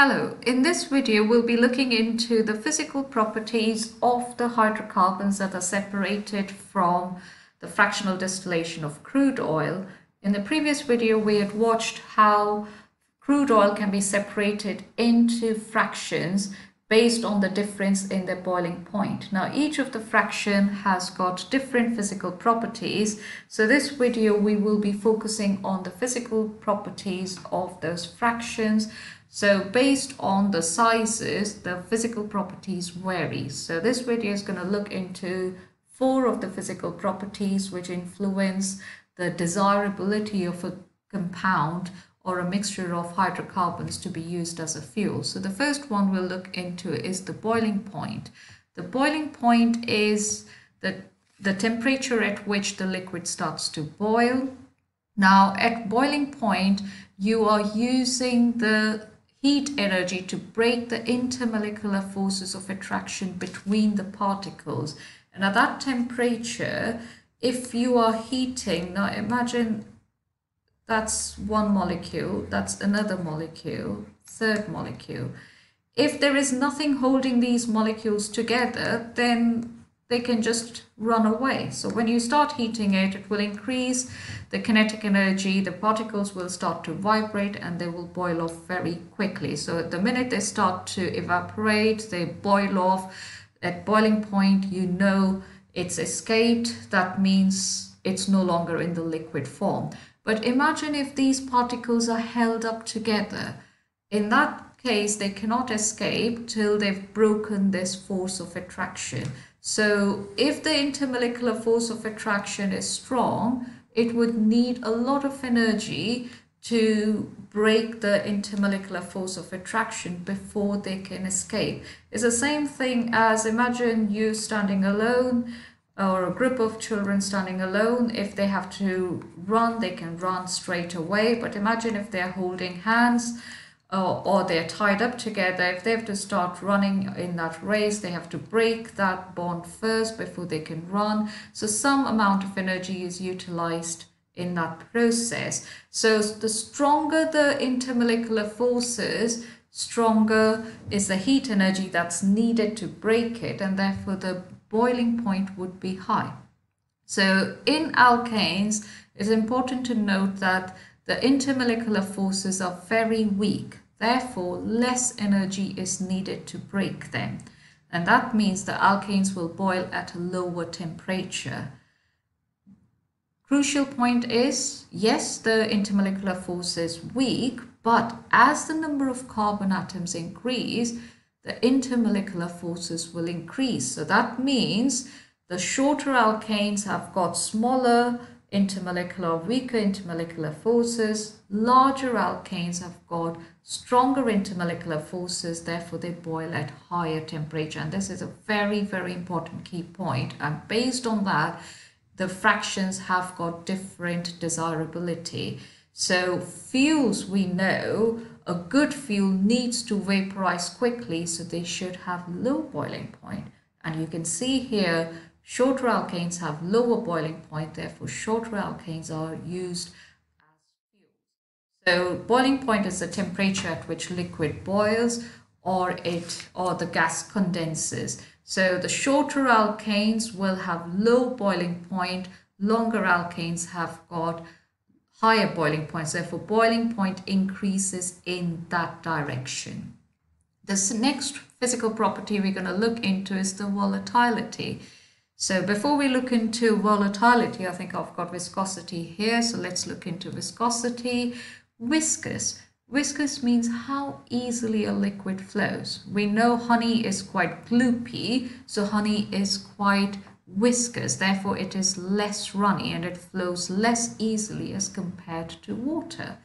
Hello, in this video we'll be looking into the physical properties of the hydrocarbons that are separated from the fractional distillation of crude oil. In the previous video we had watched how crude oil can be separated into fractions based on the difference in their boiling point. Now each of the fraction has got different physical properties. So this video we will be focusing on the physical properties of those fractions. So based on the sizes, the physical properties vary. So this video is going to look into four of the physical properties which influence the desirability of a compound or a mixture of hydrocarbons to be used as a fuel. So the first one we'll look into is the boiling point. The boiling point is the, the temperature at which the liquid starts to boil. Now at boiling point, you are using the heat energy to break the intermolecular forces of attraction between the particles. And at that temperature, if you are heating, now imagine that's one molecule, that's another molecule, third molecule. If there is nothing holding these molecules together, then they can just run away. So when you start heating it, it will increase the kinetic energy, the particles will start to vibrate and they will boil off very quickly. So the minute they start to evaporate, they boil off. At boiling point, you know it's escaped. That means it's no longer in the liquid form. But imagine if these particles are held up together. In that case, they cannot escape till they've broken this force of attraction. So if the intermolecular force of attraction is strong, it would need a lot of energy to break the intermolecular force of attraction before they can escape. It's the same thing as imagine you standing alone or a group of children standing alone. If they have to run, they can run straight away. But imagine if they're holding hands, or, or they're tied up together, if they have to start running in that race, they have to break that bond first before they can run. So some amount of energy is utilized in that process. So the stronger the intermolecular forces, stronger is the heat energy that's needed to break it and therefore the boiling point would be high. So in alkanes, it's important to note that the intermolecular forces are very weak, therefore less energy is needed to break them. And that means the alkanes will boil at a lower temperature. Crucial point is, yes, the intermolecular force is weak, but as the number of carbon atoms increase, the intermolecular forces will increase. So that means the shorter alkanes have got smaller intermolecular, weaker intermolecular forces. Larger alkanes have got stronger intermolecular forces, therefore they boil at higher temperature. And this is a very, very important key point. And based on that, the fractions have got different desirability. So fuels, we know, a good fuel needs to vaporize quickly, so they should have low boiling point. And you can see here Shorter alkanes have lower boiling point, therefore shorter alkanes are used as fuels. So boiling point is the temperature at which liquid boils or it or the gas condenses. So the shorter alkanes will have low boiling point, longer alkanes have got higher boiling points. Therefore, boiling point increases in that direction. This next physical property we're going to look into is the volatility. So before we look into volatility, I think I've got viscosity here. So let's look into viscosity. Viscous. Viscous means how easily a liquid flows. We know honey is quite gloopy, so honey is quite viscous. Therefore, it is less runny and it flows less easily as compared to water.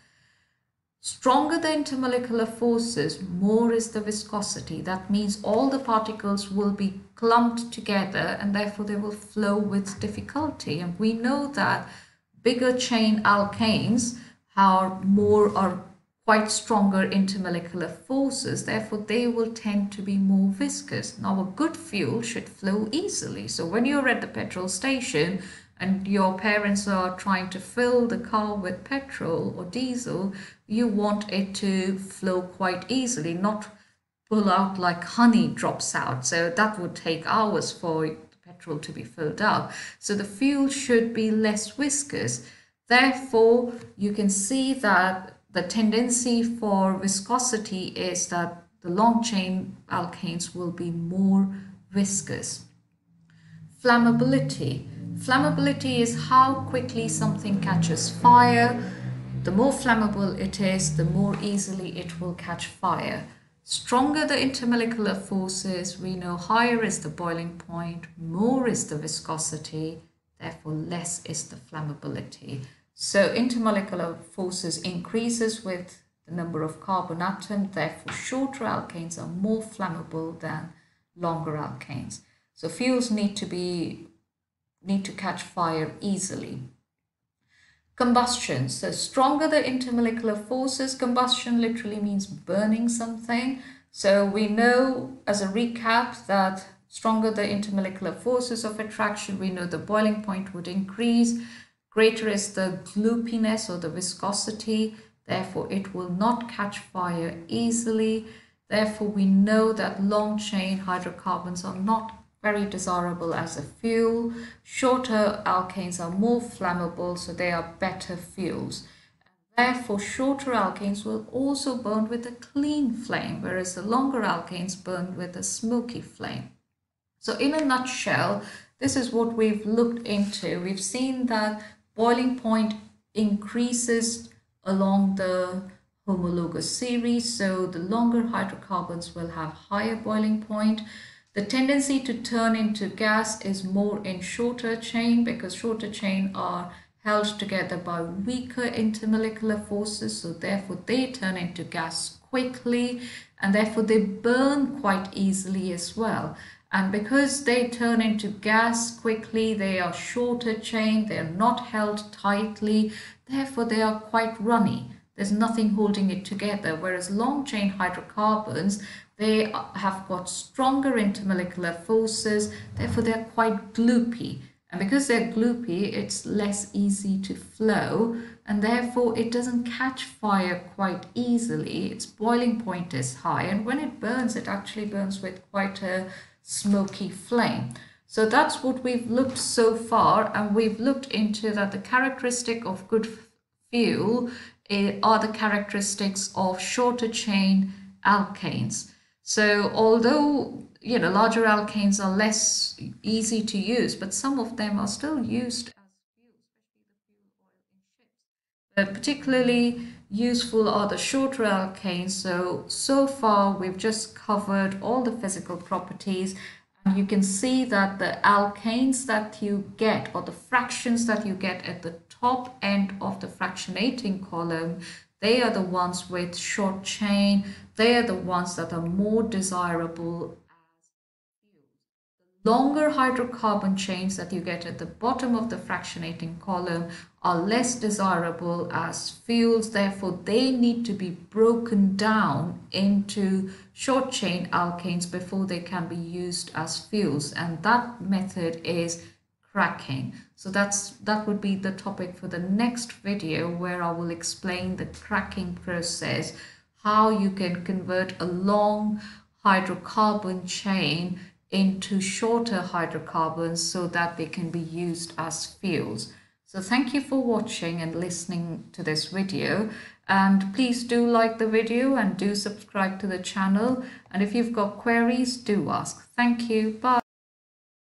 Stronger the intermolecular forces, more is the viscosity. That means all the particles will be clumped together and therefore they will flow with difficulty. And we know that bigger chain alkanes are more are quite stronger intermolecular forces, therefore they will tend to be more viscous. Now a good fuel should flow easily. So when you're at the petrol station and your parents are trying to fill the car with petrol or diesel, you want it to flow quite easily, not pull out like honey drops out. So that would take hours for petrol to be filled up. So the fuel should be less viscous. Therefore, you can see that the tendency for viscosity is that the long chain alkanes will be more viscous. Flammability. Flammability is how quickly something catches fire. The more flammable it is, the more easily it will catch fire. Stronger the intermolecular forces, we know higher is the boiling point, more is the viscosity, therefore less is the flammability. So intermolecular forces increases with the number of carbon atoms, therefore shorter alkanes are more flammable than longer alkanes. So fuels need to be need to catch fire easily. Combustion. So stronger the intermolecular forces, combustion literally means burning something. So we know as a recap that stronger the intermolecular forces of attraction, we know the boiling point would increase Greater is the gloopiness or the viscosity, therefore it will not catch fire easily. Therefore, we know that long chain hydrocarbons are not very desirable as a fuel. Shorter alkanes are more flammable, so they are better fuels. Therefore, shorter alkanes will also burn with a clean flame, whereas the longer alkanes burn with a smoky flame. So in a nutshell, this is what we've looked into. We've seen that boiling point increases along the homologous series. So the longer hydrocarbons will have higher boiling point. The tendency to turn into gas is more in shorter chain because shorter chain are held together by weaker intermolecular forces. So therefore they turn into gas quickly and therefore they burn quite easily as well. And because they turn into gas quickly, they are shorter chain, they are not held tightly, therefore they are quite runny. There's nothing holding it together. Whereas long chain hydrocarbons, they have got stronger intermolecular forces, therefore they're quite gloopy. And because they're gloopy, it's less easy to flow and therefore it doesn't catch fire quite easily. Its boiling point is high and when it burns, it actually burns with quite a smoky flame. So that's what we've looked so far and we've looked into that the characteristic of good fuel eh, are the characteristics of shorter chain alkanes. So although you know larger alkanes are less easy to use, but some of them are still used as fuel, especially the fuel oil in ships. But particularly useful are the shorter alkanes. So, so far we've just covered all the physical properties and you can see that the alkanes that you get or the fractions that you get at the top end of the fractionating column, they are the ones with short chain. They are the ones that are more desirable Longer hydrocarbon chains that you get at the bottom of the fractionating column are less desirable as fuels. Therefore, they need to be broken down into short chain alkanes before they can be used as fuels. And that method is cracking. So that's that would be the topic for the next video where I will explain the cracking process, how you can convert a long hydrocarbon chain into shorter hydrocarbons so that they can be used as fuels. So thank you for watching and listening to this video and please do like the video and do subscribe to the channel and if you've got queries do ask. Thank you. Bye.